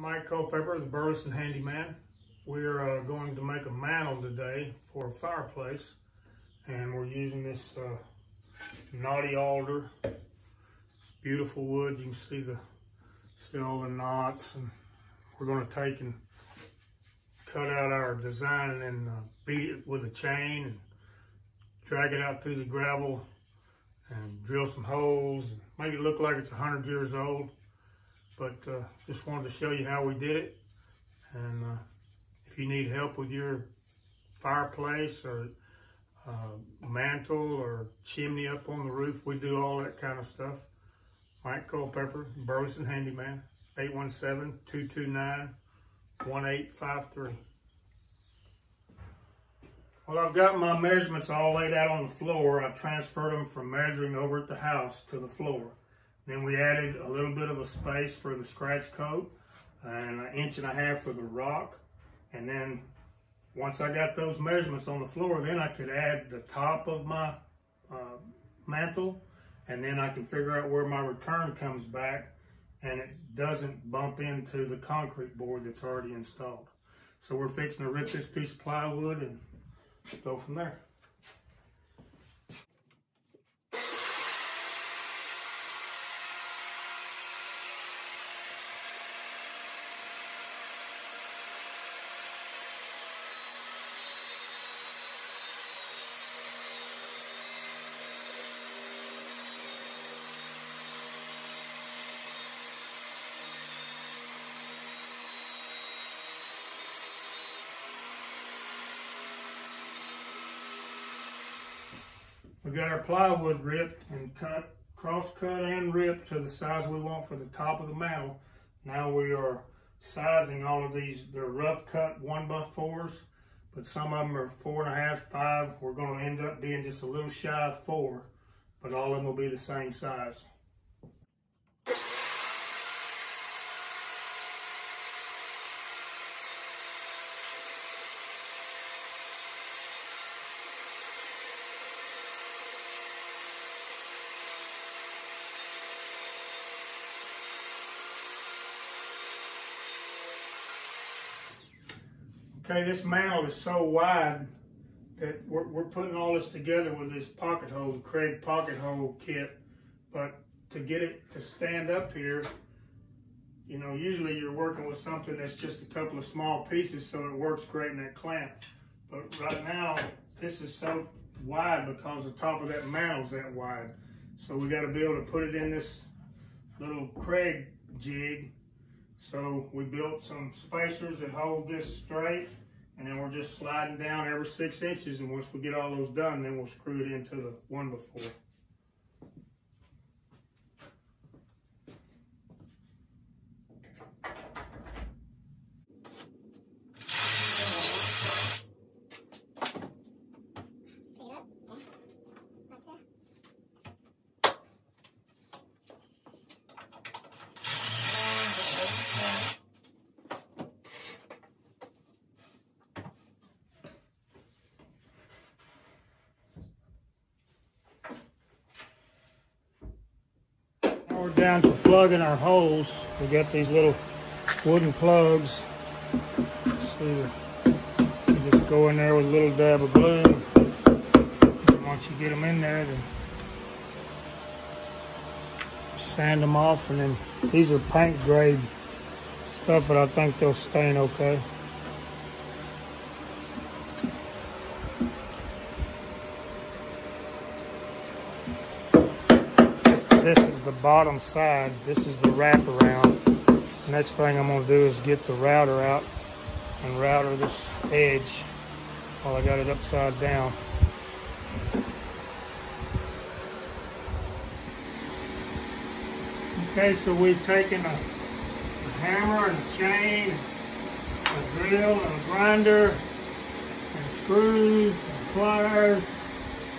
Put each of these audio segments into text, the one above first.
Mike Culpepper, the Burleson Handyman. We're uh, going to make a mantel today for a fireplace. And we're using this uh, knotty alder. It's beautiful wood. You can see the see all the knots. And we're going to take and cut out our design and then uh, beat it with a chain and drag it out through the gravel and drill some holes. Make it look like it's 100 years old but uh, just wanted to show you how we did it. And uh, if you need help with your fireplace or uh, mantel or chimney up on the roof, we do all that kind of stuff. Mike Culpepper, Burleson Handyman, 817-229-1853. Well, I've got my measurements all laid out on the floor. I transferred them from measuring over at the house to the floor. Then we added a little bit of a space for the scratch coat and an inch and a half for the rock. And then once I got those measurements on the floor, then I could add the top of my uh, mantel and then I can figure out where my return comes back and it doesn't bump into the concrete board that's already installed. So we're fixing to rip this piece of plywood and go from there. We got our plywood ripped and cut, cross cut and ripped to the size we want for the top of the mantel. Now we are sizing all of these. They're rough cut one by fours, but some of them are four and a half, five. We're gonna end up being just a little shy of four, but all of them will be the same size. Okay, this mantel is so wide that we're, we're, putting all this together with this pocket hole, the Kreg pocket hole kit. But to get it to stand up here, you know, usually you're working with something that's just a couple of small pieces so it works great in that clamp. But right now, this is so wide because the top of that mantel's that wide. So we got to be able to put it in this little Kreg jig. So we built some spacers that hold this straight and then we're just sliding down every six inches and once we get all those done then we'll screw it into the one before. We're down to plugging our holes. We got these little wooden plugs. See, you just go in there with a little dab of glue. And once you get them in there, then sand them off. And then these are paint grade stuff, but I think they'll stain okay. this is the bottom side. This is the wraparound. Next thing I'm gonna do is get the router out and router this edge while I got it upside down. Okay, so we've taken a, a hammer and a chain, a drill and a grinder, and screws and pliers,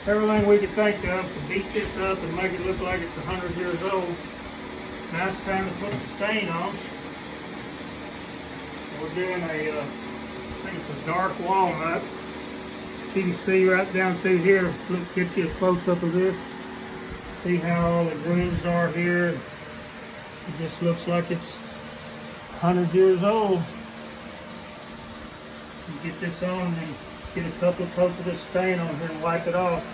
everything we could think of to beat this up and make it look like it's 100 years old. Now it's time to put the stain on. We're doing a, uh, I think it's a dark walnut. You can see right down through here, look, get you a close-up of this. See how all the grooves are here. It just looks like it's 100 years old. You get this on and get a couple of coats of this stain on here and wipe it off.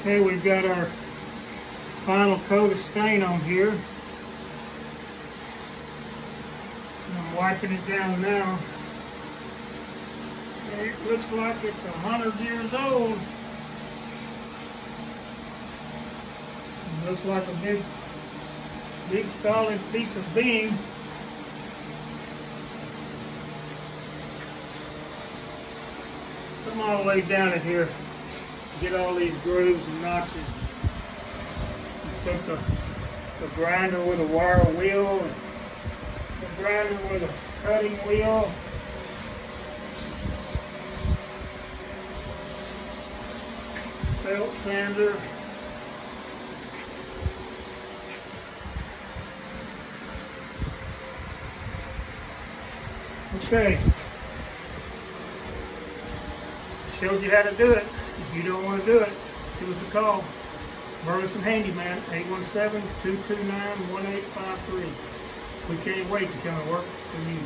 Okay, we've got our final coat of stain on here. I'm wiping it down now. It looks like it's a hundred years old. It looks like a big, big solid piece of beam. Come all the way down in here. Get all these grooves and notches. Took the, the grinder with a wire wheel the grinder with a cutting wheel. Belt sander. Okay. Showed you how to do it. If you don't want to do it, give us a call. Burleson Handyman, 817-229-1853. We can't wait to come and work for you.